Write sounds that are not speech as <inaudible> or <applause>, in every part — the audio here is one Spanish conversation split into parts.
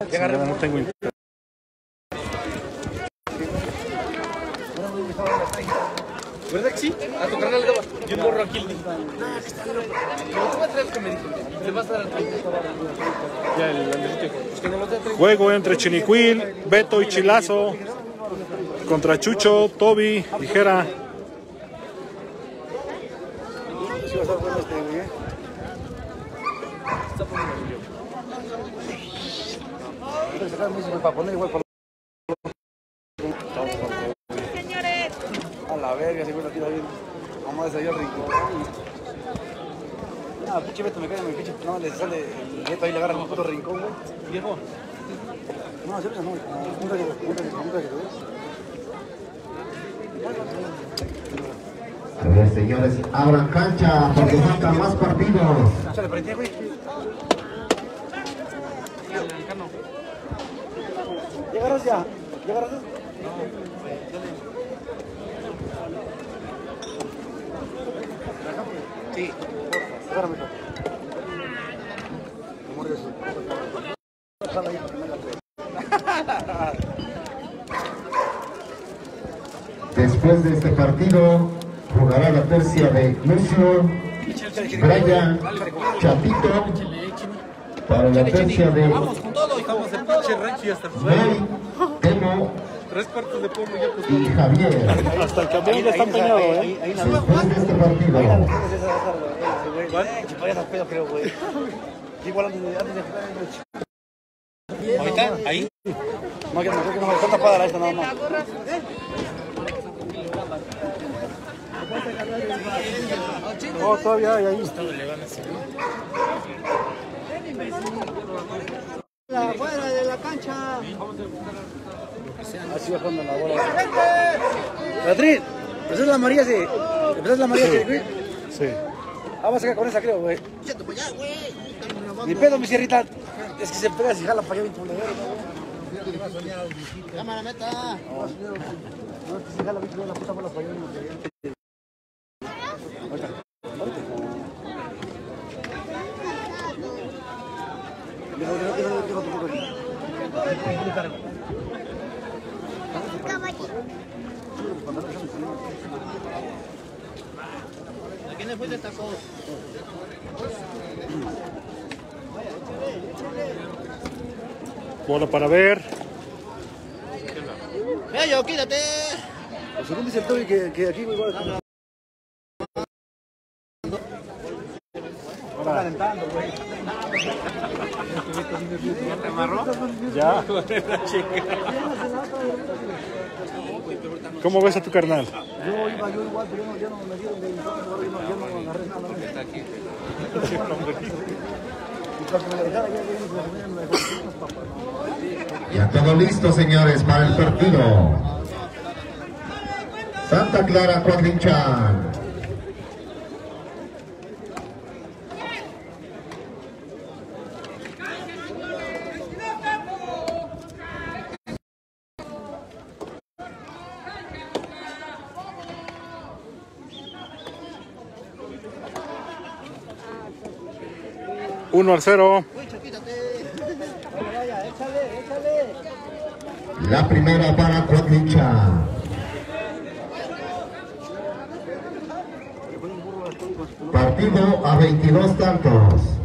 No, tengo internet. ¿Verdad que sí? A tu canal le daba. Yo morro aquí le dije, no, que está loco. Pero tú vas a traer lo que me. Te vas a dar al Ya, el Andresito te. Juego entre Chinicuil, Beto y Chilazo. Contra Chucho, Toby, Ligera. Señores, A la verga, se cuenta tira bien. Vamos a al rincón. Ah, pinche Beto me cae, me pinche. No, le sale el Beto ahí le agarra un puto rincón, güey. Viejo, No, cerveza no, punta que punta que A ver, señores, abran cancha porque faltan más partidos. Sale, prende, güey. Llegarás ya. Llegarás ya. Sí. Pego. Después de este partido, jugará la tercia de Lucio, Brian, Chapito, para la tercia de estamos en pinche rancho y hasta May, Temo tres cuartos de pomo ya pues. y Javier. Hasta el campeón ya está empeñado, ¿eh? Ahí, ahí, Después de este partido, creo, güey. Igual antes de antes de Ahorita, ahí. No, que no, que no, está tapada la esta nada más. Oh, todavía hay ahí. Fuera de la cancha. Así bajando la bola. Beatriz, es la María, sí. Es la María, sí, güey. Sí. Ah, vamos a sacar con esa, creo, güey. Ni pedo, mi sierrita. Es que se pega si jala para allá bien ¿no? Cámara, meta. No, es que si jala bien la puta bola para allá bien Ahorita, ahorita. Deja, deja, deja, deja tu poco aquí. Bola para ver. Pues según dice el Toby que, que aquí igual está calentando, güey. Ya. <laughs> ¿Cómo ves a tu carnal? Yo iba yo igual, pero ya no, me dieron de yo no, agarré nada. ¿no? Y para que me la dejara, ya ya me la dejó unas papas, ¿no? Ya todo listo, señores, para el partido. Santa Clara Cuadrinchan. Uno al cero. La primera para Cuadrinchan. Partido a 22 tantos.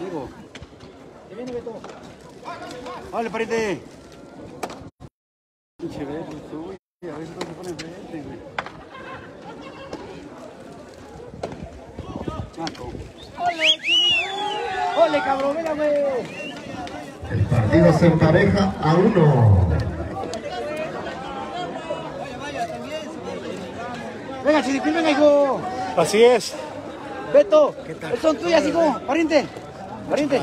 Digo. ¿Qué viene Beto? Vale, pariente. Pinche Beto, tú. A veces no se pone enfrente, güey. Marco. ¡Ole, cabrón! ¡Venga, güey! El partido se empareja a uno. Venga, Chiripil, venga, hijo. Así es. Beto, son tuyas, hijo. Pariente. Pariente.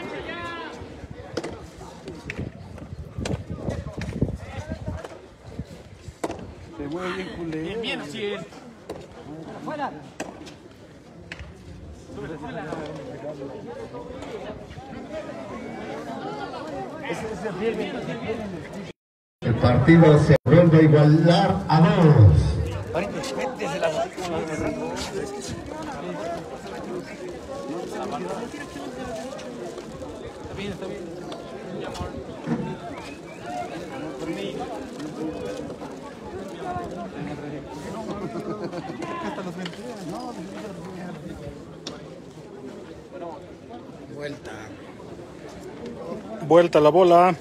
Se mueve bien culero. Bien, bien, así es. Fuera. El partido se vuelve a igualar a dos. Pariente, méteselas así como las de Está bien, está bien. Vuelta. Vuelta la bola.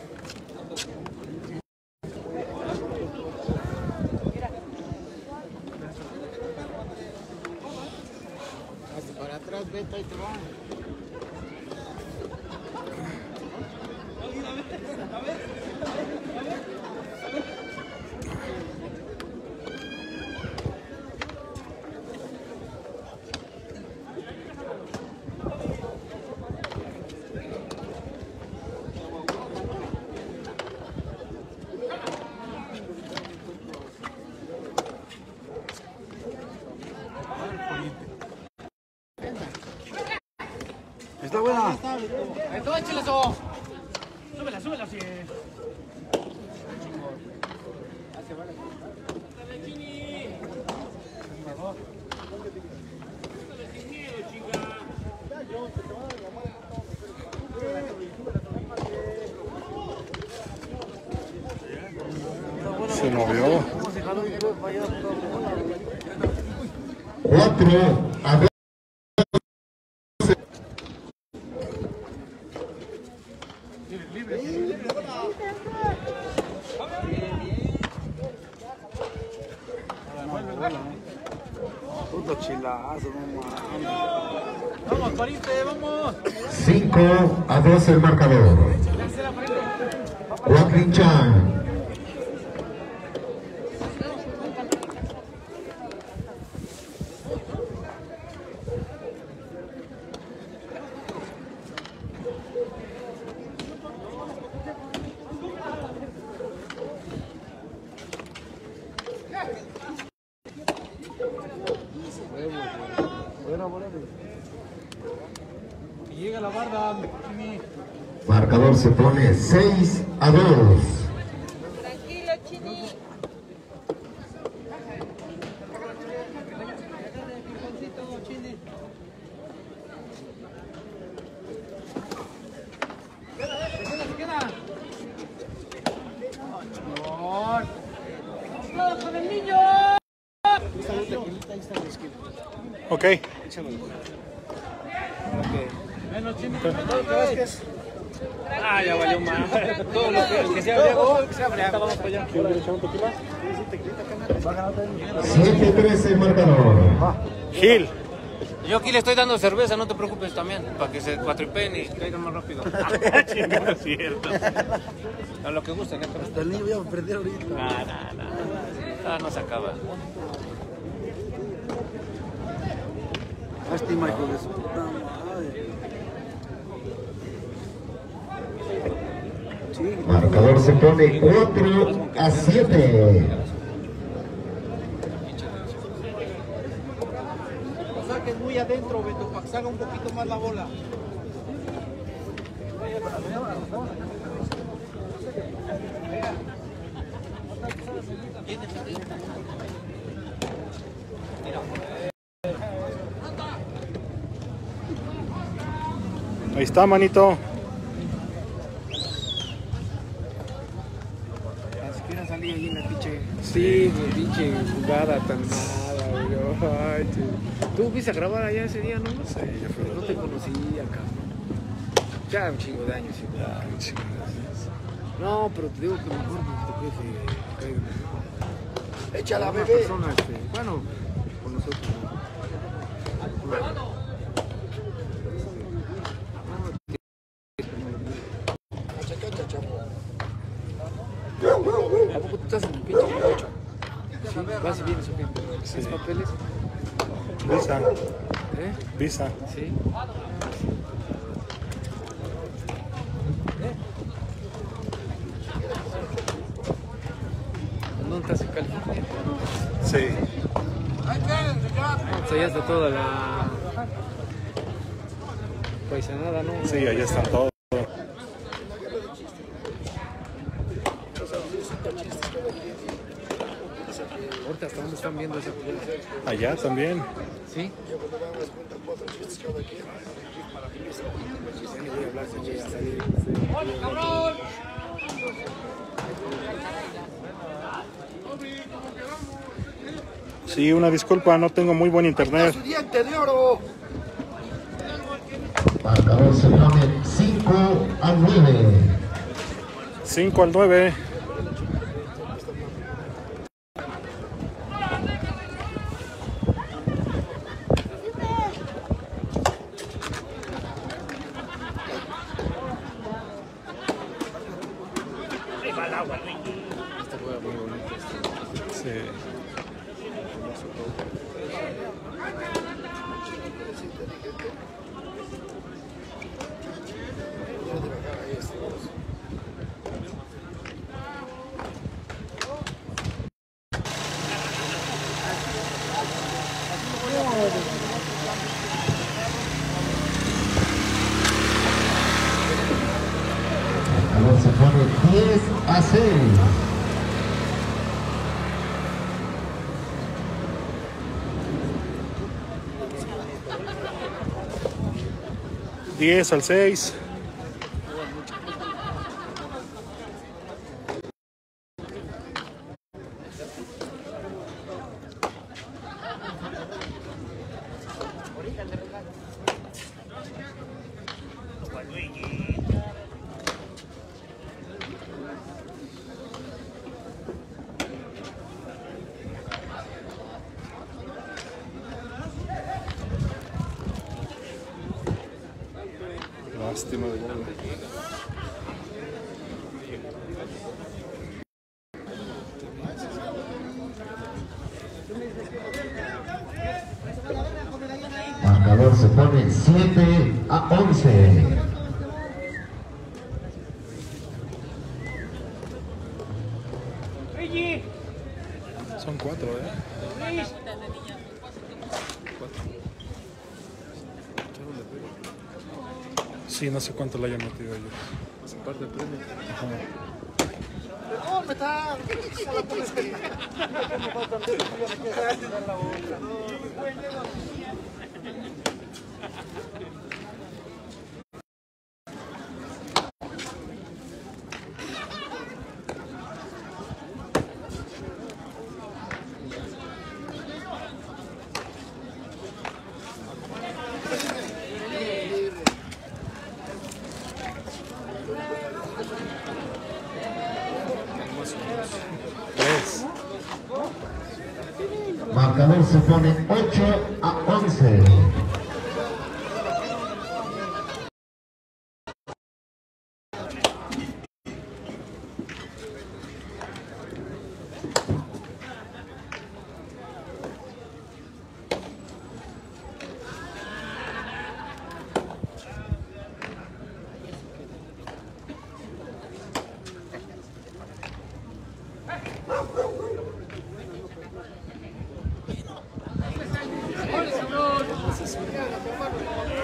Para atrás, Beto, ahí te va. Está buena. Esto, échale eso. Súbela, súbela, sí. Se movió. Cuatro a dos. Puto chilazo, no mames. Vamos, pariente, vamos. Cinco a dos el marcador. Joaquín Chan. Llega la barda, Chini. Marcador se pone 6 a 2. Tranquilo, Chini. Ok. Ah, ya valió más. Todo lo que, el que sea Diego, el que sea Briago, vamos para allá. 7-3 el marcador. Gil. Yo aquí le estoy dando cerveza, no te preocupes también, para que se cuatripen y caigan más rápido. <laughs> Chingada, cierto. A lo que gusten, ¿eh? Hasta el niño voy a perder ahorita. No, no, no. Ah, no se acaba. Lástima, hijo de su puta madre. Sí, Marcador se pone 4 a 7. Lo saques muy adentro, Beto, para que salga un poquito más la bola. Ahí está, manito. Ni siquiera salí ahí en la pinche. Sí, güey, pinche jugada tan mala, güey. Ay, che. Tú fuiste a grabar allá ese día, ¿no? Sí, yo fui. No te conocía, cabrón. Ya un chingo de años, sí. No, pero te digo que mejor te que caiga mejor. Échala, bebé. persona, este, bueno, con nosotros. ¿no? ¿A poco tú estás en el pinche ocho? Sí, vienes o qué? ¿Tienes papeles? Visa, ¿Eh? visa. Sí. ¿Dónde estás en California? Sí. Pues allá está toda la paisanada, ¿no? Sí, allá están todos. Ahorita hasta dónde están viendo esa película. Allá también. ¿Sí? Sí, una disculpa, no tengo muy buen internet. Su diente de oro. Marcador se pone 5 a 9. 5 al 9. Pone 10 a 6. Diez al 6. 7 a 11. Son cuatro, ¿eh? Sí, no sé cuánto le hayan metido ellos. Aparte del premio. No, me está. Se pone 8 a 11.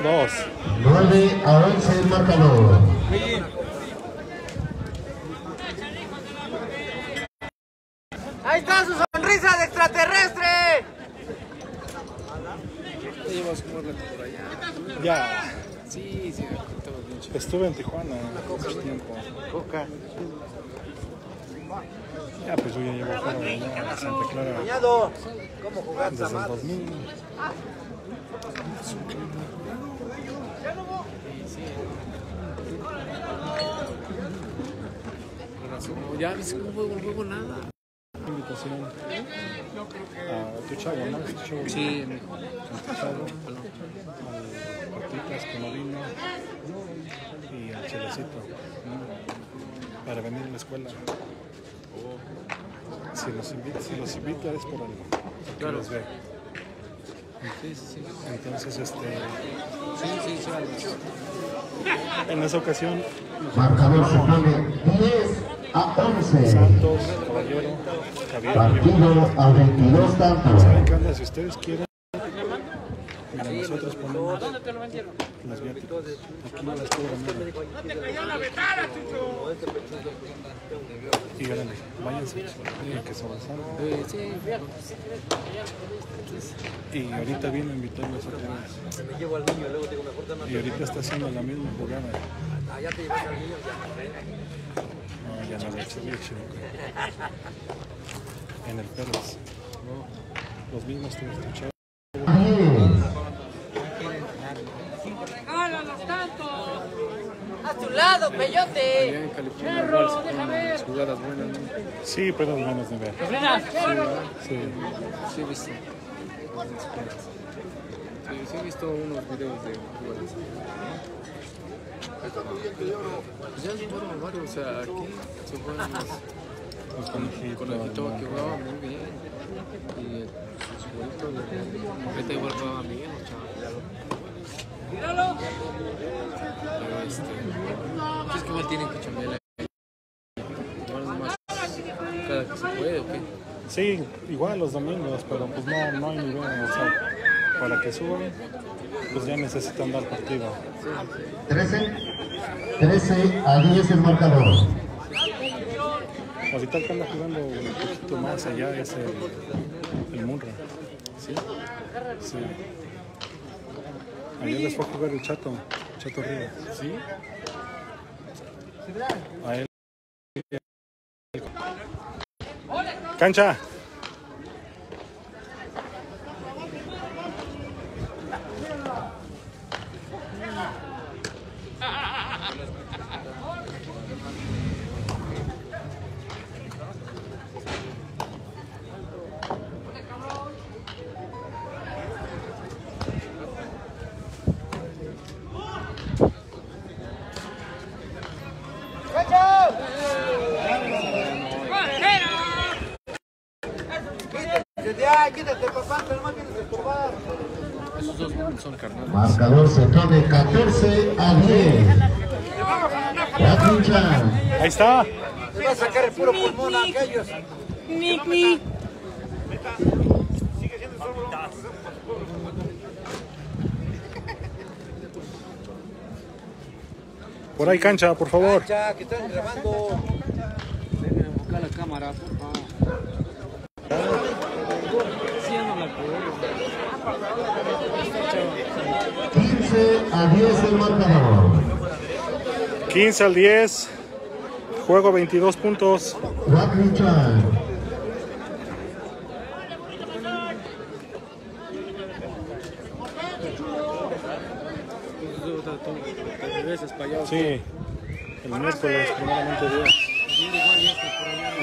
Dos. 9 a 11 el marcador. Ahí está su sonrisa de extraterrestre. Ya. Sí, sí. Estuve en Tijuana hace tiempo. Coca. Ya, pues yo ya llevo fuera de allá, de Santa Clara Cuñado, ¿cómo jugar desde el esa 2000. Razón. Ya cómo juego, no juego nada. invitación a tu chavo, ¿no? Tu chavo, Sí, a tu chavo, al Papitas Comodino y al Chelecito ¿no? para venir a la escuela. Si los invita, si los invita es por algo, Claro. los ve. sí, sí, sí. Entonces, este, Sí, sí, sí, en esa ocasión, Marcador se pone 10 a 11. Santos, Caballero, Javier, Partido a 22 tantos. ¿Saben qué onda? Si ustedes quieren, mira, nosotros ponemos las viáticas. Aquí no las cobran nada. Y órale, váyanse, y que se avanzaron. Sí, Y ahorita viene a invitarlos otra vez. Y ahorita está haciendo la misma jugada. No, ya no le eché leche, nunca. En el Pérez. No, los mismos te escucharon. 10. ¡Regálalos tanto! ¡A tu lado, peyote! jugadas buenas. Sí, pero menos de ver. Sí. Sí, he. Sí, sí he visto unos videos de jugadores. Pues ya fueron varios, o sea, aquí se fueron los conejitos. Conejito ¿no? que jugaba muy bien. Y el de ahorita igual jugaba bien, o sea. Pero este. pues Es que igual tienen que chambear. Cada que se puede, ¿o qué? Sí, igual los domingos, pero pues no, no hay nivel. O sea, para que suban, pues ya necesitan dar partido. 13. 13 a 10 el marcador. Ahorita el que anda jugando un poquito más allá es el, el Munra. ¿Sí? Sí. Ayer les fue a jugar el Chato, Chato Rivas. ¿Sí? A él. Cancha. Son carnales. Marcador se pone 14 a 10. La trucha. Ahí está. Va a sacar el puro pulmón a aquellos. Por ahí cancha, por favor. Ya, que están grabando. Vengan a enfocar la cámara, por favor. Sí, ya no la puedo. 15 a 10 el marcador. 15 al 10. Juego 22 puntos. Sí. El miércoles, primeramente Dios.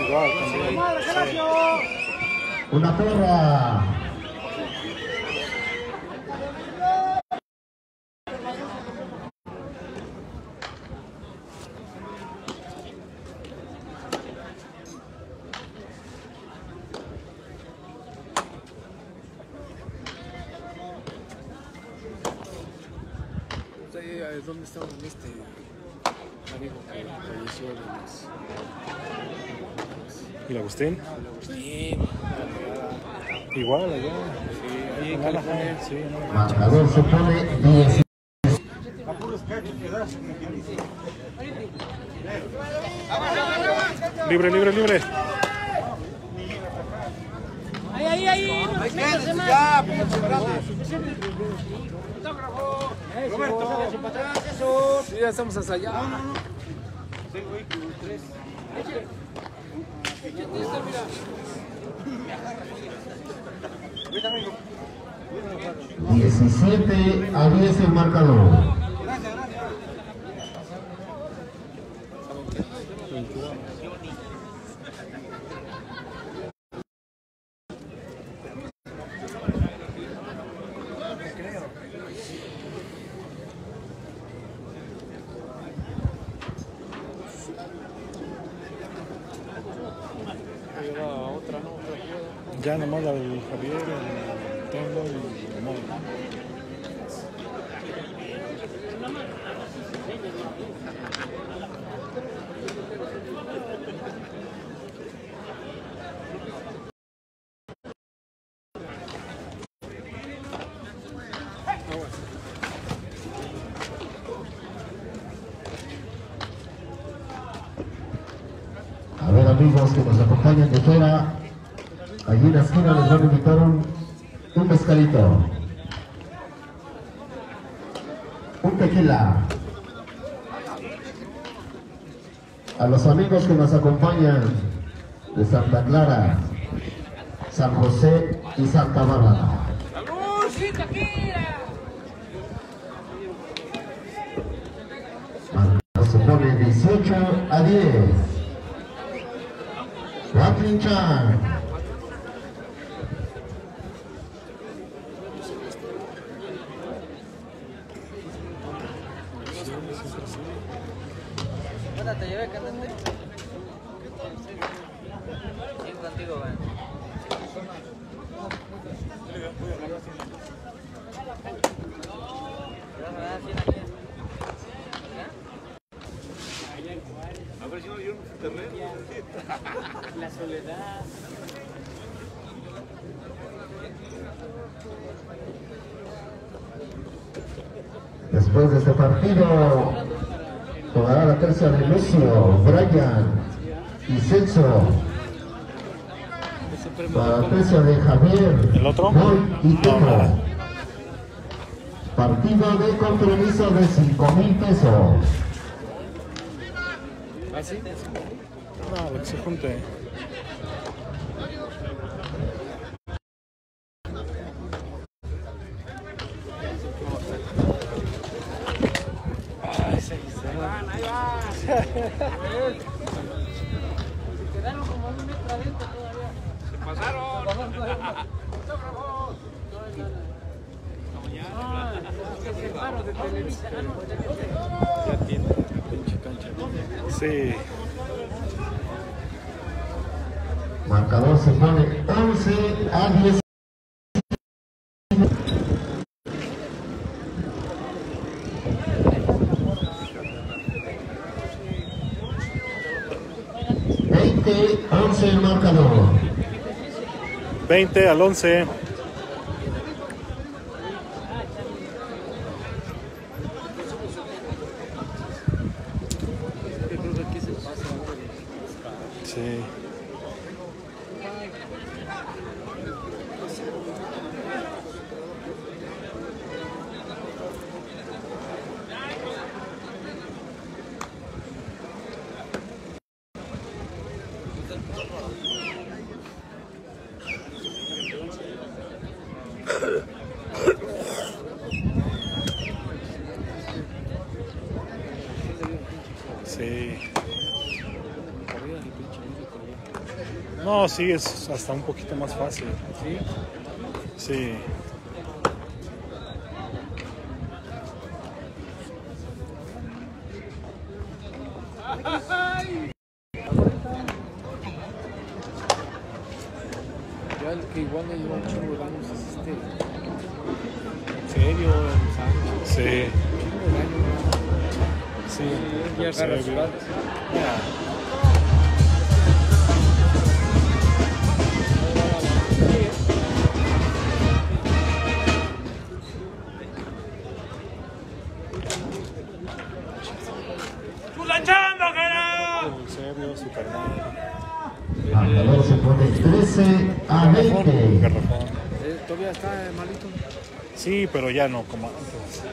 Igual también. Sí. Una porra. Sí, eh, ¿Dónde estaban este amigo que falleció de. ¿Y Agustín? Sí, Igual allá. sí, ahí en sí, ¿no? Marcador se pone 10. Libre, libre, libre. ¡Ahí, ahí, ahí! ¡No los metas de más! Ya, pinche grande. Roberto, hágase para atrás, eso. Sí, ya estamos hasta allá. 17 a 10 el marcador. Amigos que nos acompañan de fuera, allí en la esquina les van a invitar un, un mezcalito, un tequila. A los amigos que nos acompañan de Santa Clara, San José y Santa Bárbara. same time. Gracias. La soledad. Después de este partido, jugará la tercia de Lucio, Brian y Celso. Para la tercia de Javier, ¿El otro? Moy y nada. Partido de compromiso de 5 mil pesos. No, lo que se junte. 20 al 11. Sí. Sí. No, sí, es hasta un poquito más fácil. Sí. Sí. Ya el que igual me lleva un chingo de años es este. ¿En serio? Sí. Sí. Ya agarra Sí, sus Sí, pero ya no como antes.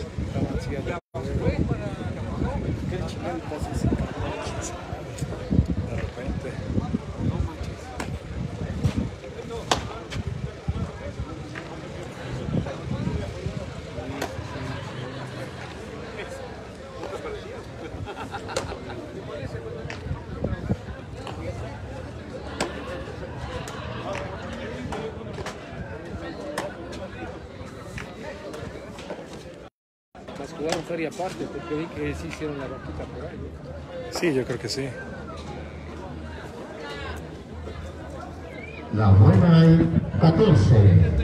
Estaban así allá. ¿Qué chingado pasa ese De repente. Las aparte, porque vi que sí hicieron la vaquita por ahí. Sí, yo creo que sí. La buena hay 14.